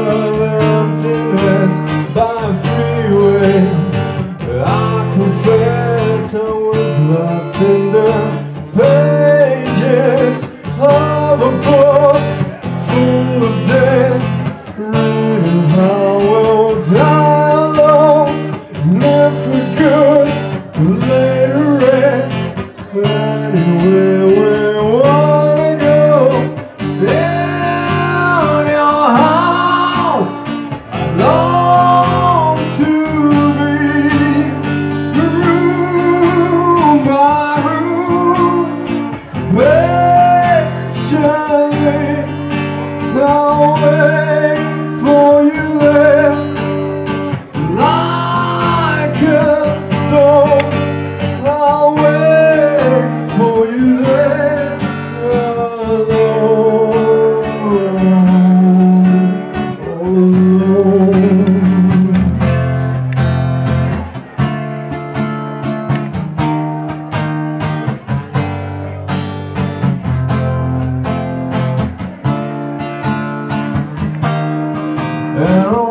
emptiness by freeway. I confess I was lost in the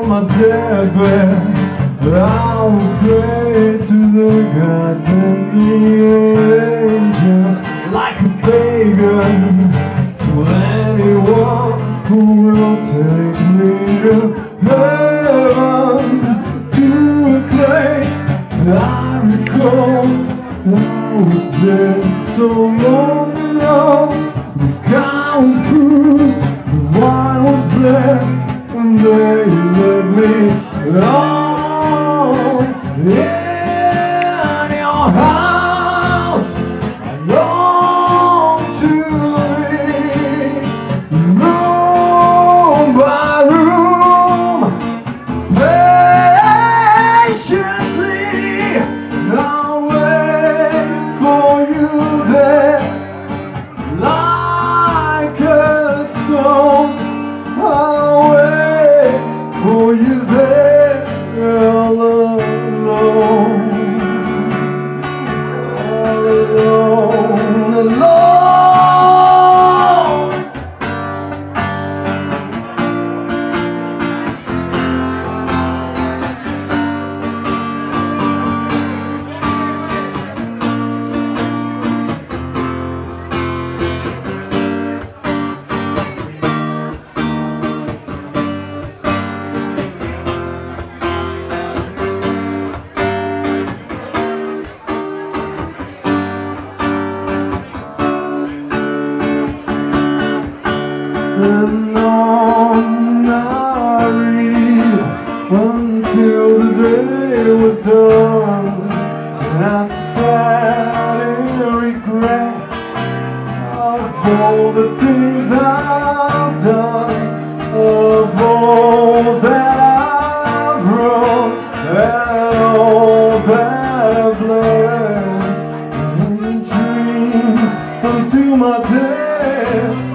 And on my deathbed, I will pray to the gods and the angels like a pagan to anyone who will take me to heaven, to a place I recall. I was there so long ago. The sky on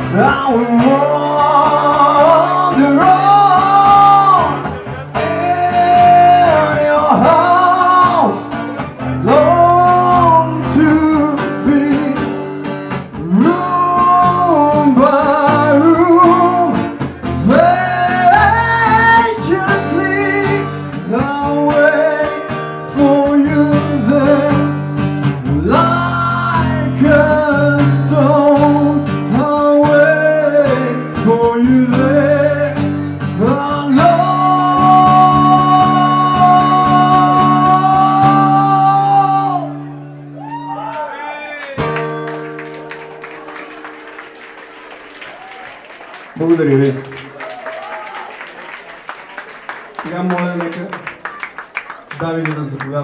I wander on in your. Long to be room by room, patiently. I'll wait for you there, like a. Благодаря ви. Сега моля нека Давида да заповяда